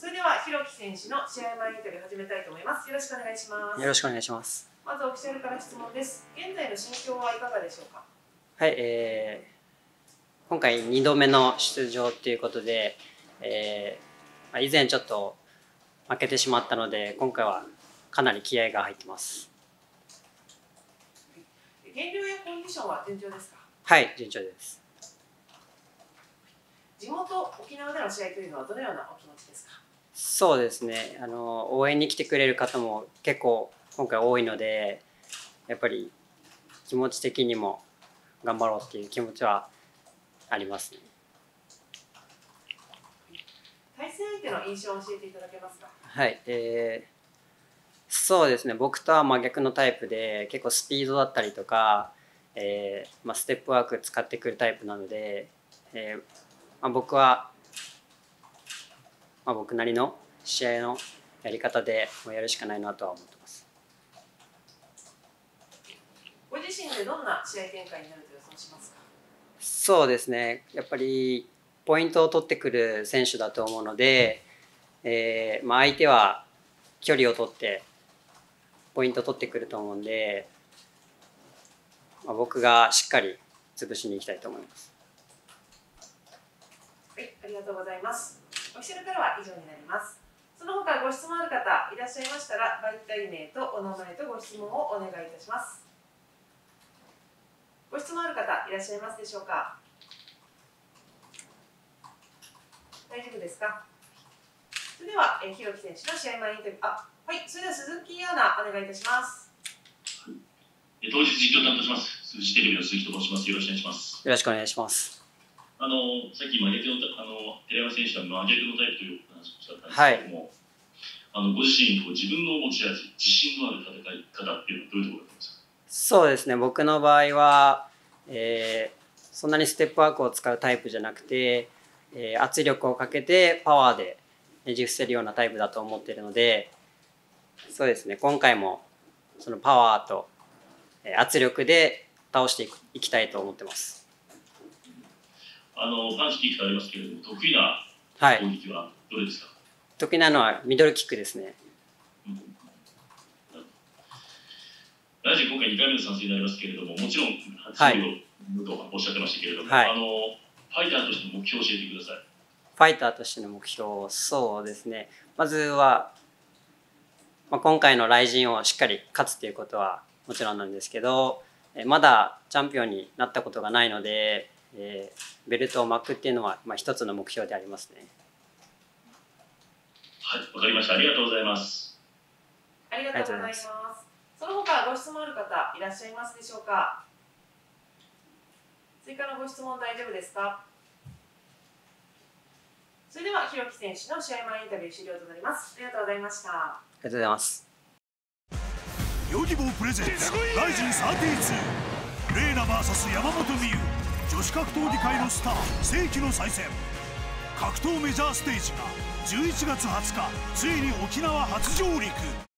それでは、ひろき選手の試合前インタビューを始めたいと思います。よろしくお願いします。よろしくお願いします。まずオフィシャルから質問です。現在の心境はいかがでしょうか？はい、えー、今回2度目の出場ということで、えーまあ、以前ちょっと負けてしまったので、今回はかなり気合が入ってます。減量やコンディションは順調ですか？はい、順調です。地元沖縄での試合というのはどのようなお気持ちですか？そうですね。あの応援に来てくれる方も結構今回多いのでやっぱり気持ち的にも頑張ろうっていう気持ちはありますね。対戦相手の印象を教えていただけますか？はい。えーそうですね。僕とは真逆のタイプで結構スピードだったりとか、えーまあ、ステップワーク使ってくるタイプなので、えーまあ、僕は、まあ、僕なりの試合のやり方でもうやるしかないなとは思ってます。ご自身でどんな試合展開になると予想しますか？そうですねやっぱりポイントを取ってくる選手だと思うので、えーまあ、相手は距離を取ってポイントを取ってくると思うんで、まあ、僕がしっかり潰しに行きたいと思います。はい、ありがとうございます。オフィシャルからは以上になります。その他ご質問ある方いらっしゃいましたら、媒体名とお名前とご質問をお願いいたします。ご質問ある方いらっしゃいますでしょうか？大丈夫ですか？それでは、えー、ひろき選手の試合前インタビュー、あ、はい、それでは鈴木アナお願いいたします。え当日実況担当します。数字テレビの鈴木と申します。よろしくお願いします。よろしくお願いします。あのさっき真逆のあの寺山選手は真逆のタイプという話をしたんですけども、あのご自身こう自分の持ち味、自信のある戦い方っていうのはどういうところだったんですか？そうですね僕の場合は、えーそんなにステップワークを使うタイプじゃなくて、えー圧力をかけてパワーでねじ伏せるようなタイプだと思っているのでそうですね今回もそのパワーとえー圧力で倒していきたいと思ってます。あのパンチキックとありますけれども得意なはい、攻撃はどれですか？得意なのはミドルキックですね。大臣今回2回目の参戦になりますけれども、もちろんはい初めとおっしゃってましたけれども、はい。あのファイターとしての目標を教えてください。ファイターとしての目標そうですね。まずは、まあ、今回のライジンをしっかり勝つということはもちろんなんですけどえまだチャンピオンになったことがないので、えーベルトを巻くっていうのは、まあ、一つの目標でありますねはい、わかりました。ありがとうございます。ありがとうございます。その他ご質問ある方いらっしゃいますでしょうか？追加のご質問大丈夫ですか？それではひろき選手の試合前インタビュー終了となります。ありがとうございました。ありがとうございますヨギボープレゼンツライジン32レーナ VS 山本美優女子格闘技界のスター世紀の再戦。格闘メジャーステージが11月20日ついに沖縄初上陸。